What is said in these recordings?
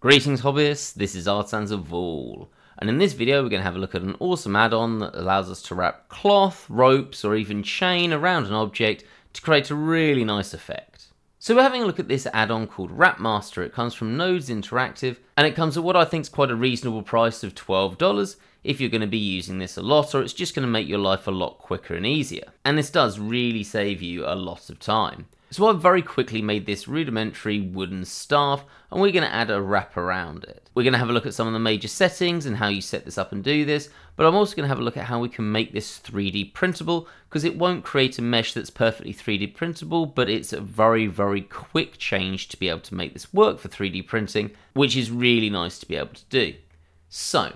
Greetings hobbyists, this is Artisans of Vaul, and in this video we're going to have a look at an awesome add-on that allows us to wrap cloth, ropes or even chain around an object to create a really nice effect. So we're having a look at this add-on called Wrap Master. It comes from Nodes Interactive and it comes at what I think is quite a reasonable price of $12 if you're going to be using this a lot or it's just going to make your life a lot quicker and easier. And this does really save you a lot of time. So I've very quickly made this rudimentary wooden staff and we're going to add a wrap around it. We're going to have a look at some of the major settings and how you set this up and do this, but I'm also going to have a look at how we can make this 3D printable because it won't create a mesh that's perfectly 3D printable, but it's a very, very quick change to be able to make this work for 3D printing, which is really nice to be able to do. So,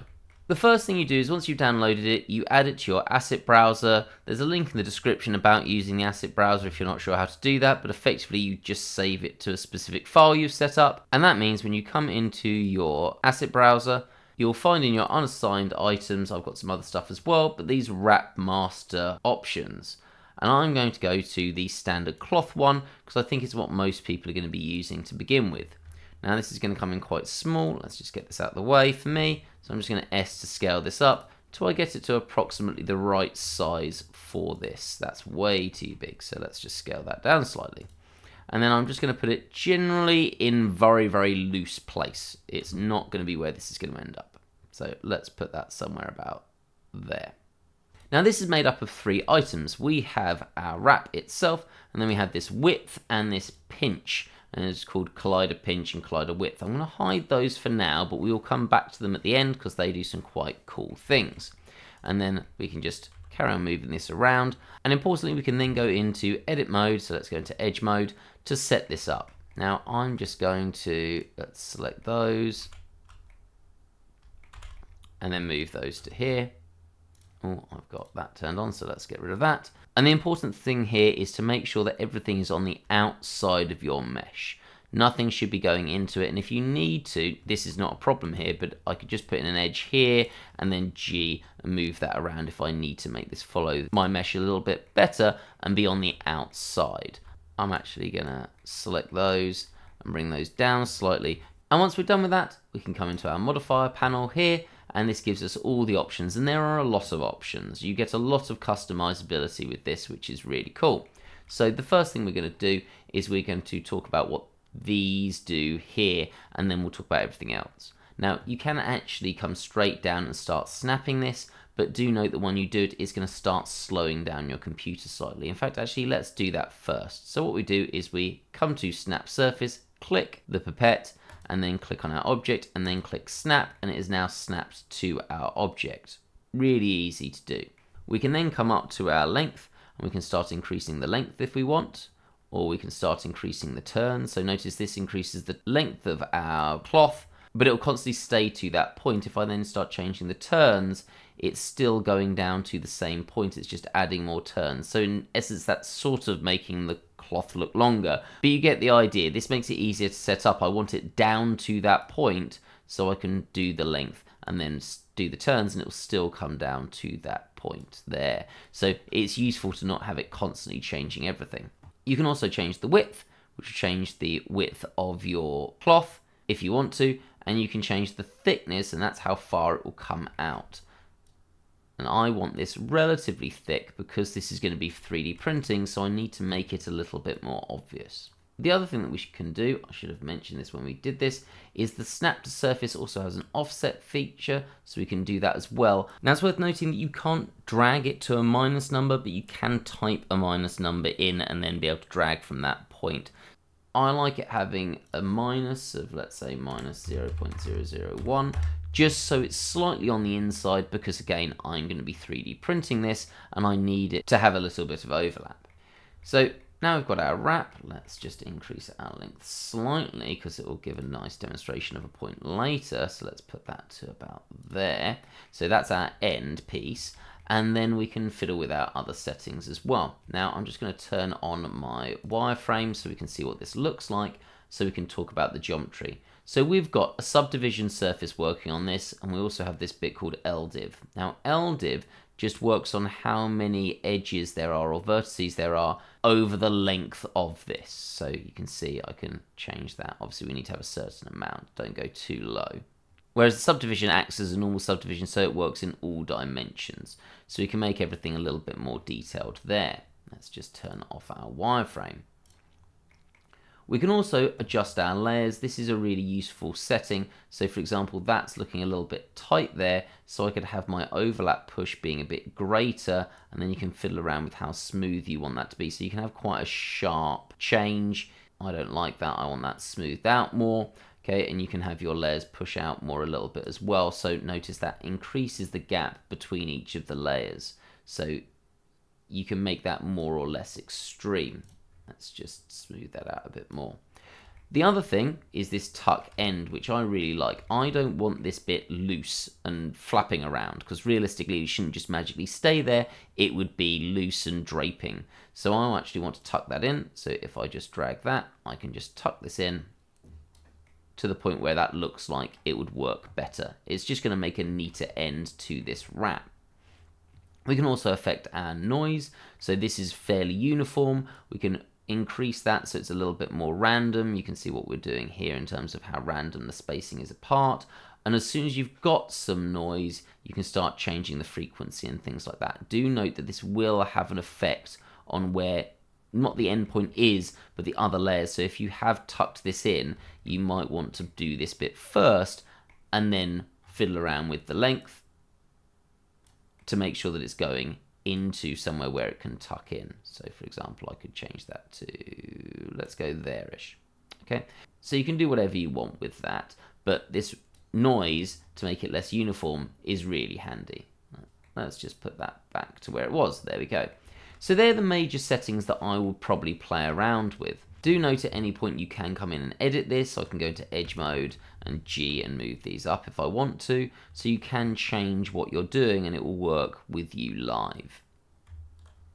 the first thing you do is once you've downloaded it, you add it to your asset browser. There's a link in the description about using the asset browser if you're not sure how to do that, but effectively you just save it to a specific file you've set up. And that means when you come into your asset browser, you'll find in your unassigned items, I've got some other stuff as well, but these wrap master options. And I'm going to go to the standard cloth one because I think it's what most people are going to be using to begin with. Now this is going to come in quite small. Let's just get this out of the way for me. So I'm just going to S to scale this up till I get it to approximately the right size for this. That's way too big, so let's just scale that down slightly. And then I'm just going to put it generally in very, very loose place. It's not going to be where this is going to end up. So let's put that somewhere about there. Now this is made up of three items. We have our wrap itself, and then we have this width and this pinch and it's called Collider Pinch and Collider Width. I'm going to hide those for now, but we will come back to them at the end because they do some quite cool things. And then we can just carry on moving this around. And importantly, we can then go into edit mode, so let's go into edge mode to set this up. Now I'm just going to, let's select those, and then move those to here. Oh, I've got that turned on, so let's get rid of that. And the important thing here is to make sure that everything is on the outside of your mesh. Nothing should be going into it, and if you need to, this is not a problem here, but I could just put in an edge here, and then G, and move that around if I need to make this follow my mesh a little bit better, and be on the outside. I'm actually going to select those, and bring those down slightly. And once we're done with that, we can come into our modifier panel here, and this gives us all the options and there are a lot of options. You get a lot of customizability with this which is really cool. So the first thing we're going to do is we're going to talk about what these do here and then we'll talk about everything else. Now you can actually come straight down and start snapping this but do note that when you do it it's going to start slowing down your computer slightly. In fact actually let's do that first. So what we do is we come to snap surface click the pipette and then click on our object and then click snap and it is now snapped to our object. Really easy to do. We can then come up to our length and we can start increasing the length if we want or we can start increasing the turns. So notice this increases the length of our cloth but it will constantly stay to that point. If I then start changing the turns, it's still going down to the same point. It's just adding more turns. So in essence, that's sort of making the cloth look longer. But you get the idea. This makes it easier to set up. I want it down to that point so I can do the length and then do the turns and it will still come down to that point there. So it's useful to not have it constantly changing everything. You can also change the width, which will change the width of your cloth if you want to, and you can change the thickness and that's how far it will come out and I want this relatively thick because this is going to be 3D printing so I need to make it a little bit more obvious. The other thing that we can do, I should have mentioned this when we did this, is the snap to surface also has an offset feature, so we can do that as well. Now it's worth noting that you can't drag it to a minus number, but you can type a minus number in and then be able to drag from that point. I like it having a minus of, let's say, minus 0.001, just so it's slightly on the inside because again I'm going to be 3D printing this and I need it to have a little bit of overlap. So now we've got our wrap, let's just increase our length slightly because it will give a nice demonstration of a point later. So let's put that to about there. So that's our end piece and then we can fiddle with our other settings as well. Now I'm just going to turn on my wireframe so we can see what this looks like so we can talk about the geometry. So we've got a subdivision surface working on this, and we also have this bit called LDiv. Now LDiv just works on how many edges there are or vertices there are over the length of this. So you can see I can change that. Obviously we need to have a certain amount, don't go too low. Whereas the subdivision acts as a normal subdivision so it works in all dimensions. So we can make everything a little bit more detailed there. Let's just turn off our wireframe. We can also adjust our layers. This is a really useful setting. So for example, that's looking a little bit tight there. So I could have my overlap push being a bit greater and then you can fiddle around with how smooth you want that to be. So you can have quite a sharp change. I don't like that. I want that smoothed out more. Okay, and you can have your layers push out more a little bit as well. So notice that increases the gap between each of the layers. So you can make that more or less extreme. Let's just smooth that out a bit more. The other thing is this tuck end, which I really like. I don't want this bit loose and flapping around, because realistically it shouldn't just magically stay there, it would be loose and draping. So I actually want to tuck that in, so if I just drag that, I can just tuck this in to the point where that looks like it would work better. It's just going to make a neater end to this wrap. We can also affect our noise, so this is fairly uniform. We can increase that so it's a little bit more random. You can see what we're doing here in terms of how random the spacing is apart. And as soon as you've got some noise, you can start changing the frequency and things like that. Do note that this will have an effect on where not the endpoint is, but the other layers. So if you have tucked this in, you might want to do this bit first and then fiddle around with the length to make sure that it's going into somewhere where it can tuck in. So for example, I could change that to, let's go there-ish. Okay, so you can do whatever you want with that, but this noise, to make it less uniform, is really handy. Let's just put that back to where it was. There we go. So they're the major settings that I will probably play around with. Do note at any point you can come in and edit this. I can go into edge mode and G and move these up if I want to. So you can change what you're doing and it will work with you live.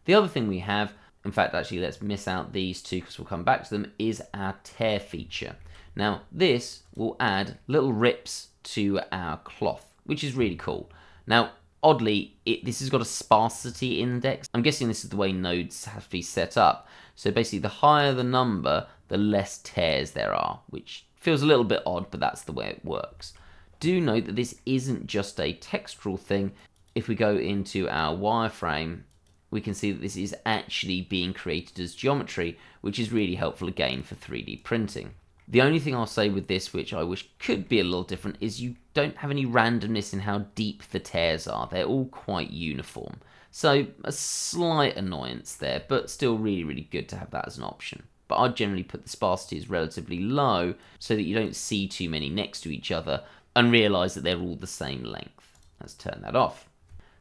The other thing we have, in fact actually let's miss out these two because we'll come back to them, is our tear feature. Now this will add little rips to our cloth, which is really cool. Now oddly, it, this has got a sparsity index. I'm guessing this is the way nodes have to be set up. So basically, the higher the number, the less tears there are, which feels a little bit odd, but that's the way it works. Do note that this isn't just a textural thing. If we go into our wireframe, we can see that this is actually being created as geometry, which is really helpful again for 3D printing. The only thing I'll say with this, which I wish could be a little different, is you don't have any randomness in how deep the tears are. They're all quite uniform. So a slight annoyance there, but still really, really good to have that as an option. But I'd generally put the sparsity as relatively low so that you don't see too many next to each other and realise that they're all the same length. Let's turn that off.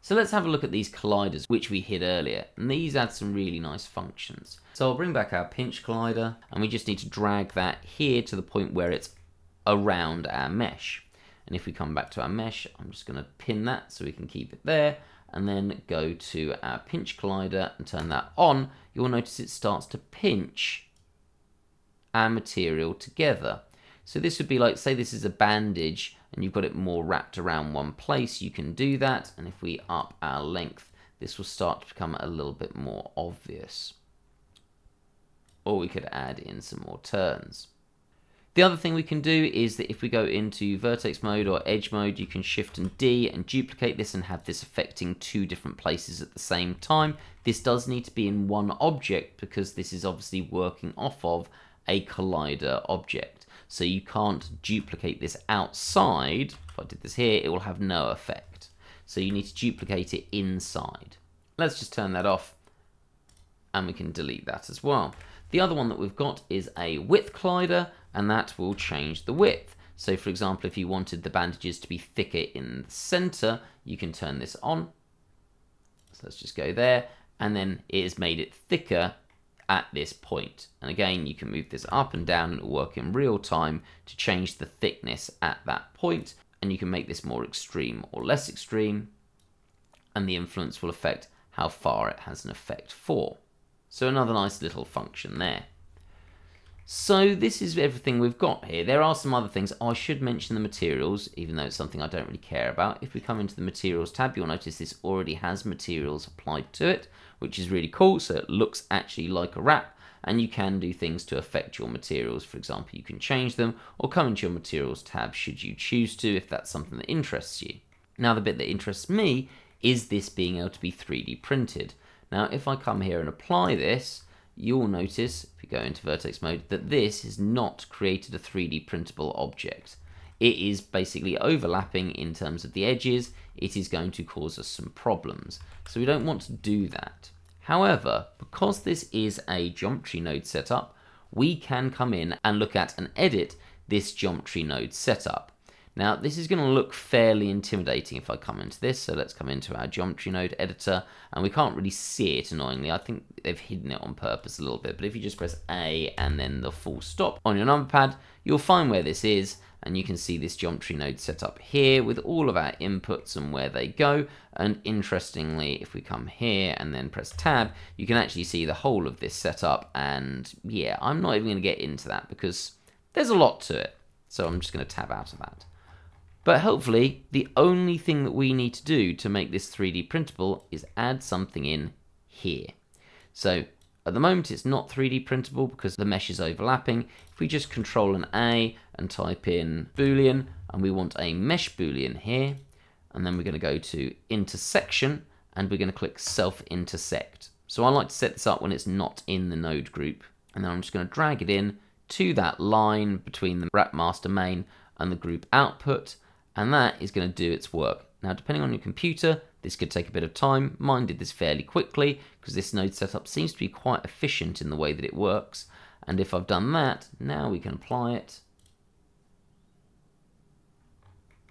So let's have a look at these colliders, which we hid earlier, and these add some really nice functions. So I'll bring back our pinch collider, and we just need to drag that here to the point where it's around our mesh. And if we come back to our mesh, I'm just going to pin that so we can keep it there, and then go to our pinch collider and turn that on, you'll notice it starts to pinch our material together. So this would be like, say this is a bandage and you've got it more wrapped around one place, you can do that. And if we up our length, this will start to become a little bit more obvious. Or we could add in some more turns. The other thing we can do is that if we go into vertex mode or edge mode, you can shift and D and duplicate this and have this affecting two different places at the same time. This does need to be in one object because this is obviously working off of a collider object. So you can't duplicate this outside. If I did this here, it will have no effect. So you need to duplicate it inside. Let's just turn that off and we can delete that as well. The other one that we've got is a width collider and that will change the width. So for example, if you wanted the bandages to be thicker in the center, you can turn this on. So let's just go there. And then it has made it thicker at this point. And again, you can move this up and down and it'll work in real time to change the thickness at that point. And you can make this more extreme or less extreme. And the influence will affect how far it has an effect for. So another nice little function there. So this is everything we've got here. There are some other things. I should mention the materials, even though it's something I don't really care about. If we come into the materials tab, you'll notice this already has materials applied to it, which is really cool. So it looks actually like a wrap and you can do things to affect your materials. For example, you can change them or come into your materials tab should you choose to, if that's something that interests you. Now the bit that interests me is this being able to be 3D printed. Now if I come here and apply this, you'll notice, if you go into vertex mode, that this has not created a 3D printable object. It is basically overlapping in terms of the edges. It is going to cause us some problems. So we don't want to do that. However, because this is a geometry node setup, we can come in and look at and edit this geometry node setup. Now this is going to look fairly intimidating if I come into this, so let's come into our geometry node editor, and we can't really see it annoyingly, I think they've hidden it on purpose a little bit, but if you just press A and then the full stop on your number pad, you'll find where this is, and you can see this geometry node set up here with all of our inputs and where they go, and interestingly, if we come here and then press tab, you can actually see the whole of this setup, and yeah, I'm not even going to get into that because there's a lot to it, so I'm just going to tab out of that. But hopefully, the only thing that we need to do to make this 3D printable is add something in here. So at the moment it's not 3D printable because the mesh is overlapping. If we just control an A and type in boolean and we want a mesh boolean here and then we're going to go to intersection and we're going to click self intersect. So I like to set this up when it's not in the node group and then I'm just going to drag it in to that line between the wrap master main and the group output and that is going to do its work. Now, depending on your computer, this could take a bit of time. Mine did this fairly quickly because this node setup seems to be quite efficient in the way that it works. And if I've done that, now we can apply it.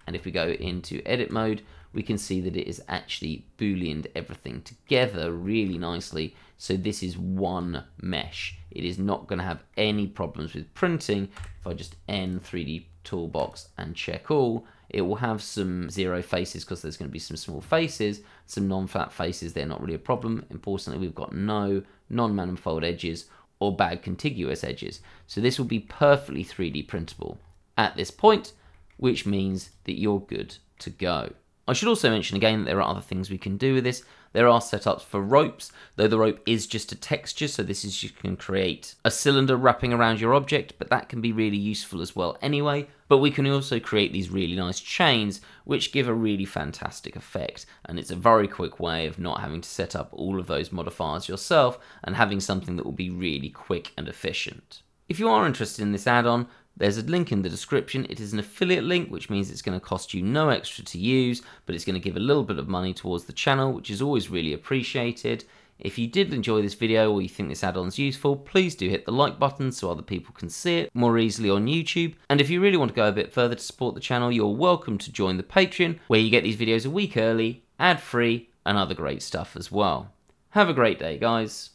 And if we go into edit mode, we can see that it is actually booleaned everything together really nicely. So this is one mesh. It is not going to have any problems with printing. If I just N 3D toolbox and check all, it will have some zero faces because there's going to be some small faces, some non-flat faces, they're not really a problem. Importantly, we've got no non-manifold edges or bad contiguous edges. So this will be perfectly 3D printable at this point, which means that you're good to go. I should also mention again that there are other things we can do with this. There are setups for ropes, though the rope is just a texture, so this is you can create a cylinder wrapping around your object, but that can be really useful as well anyway. But we can also create these really nice chains, which give a really fantastic effect, and it's a very quick way of not having to set up all of those modifiers yourself and having something that will be really quick and efficient. If you are interested in this add-on, there's a link in the description. It is an affiliate link, which means it's going to cost you no extra to use, but it's going to give a little bit of money towards the channel, which is always really appreciated. If you did enjoy this video or you think this add-on is useful, please do hit the like button so other people can see it more easily on YouTube. And if you really want to go a bit further to support the channel, you're welcome to join the Patreon, where you get these videos a week early, ad-free, and other great stuff as well. Have a great day, guys.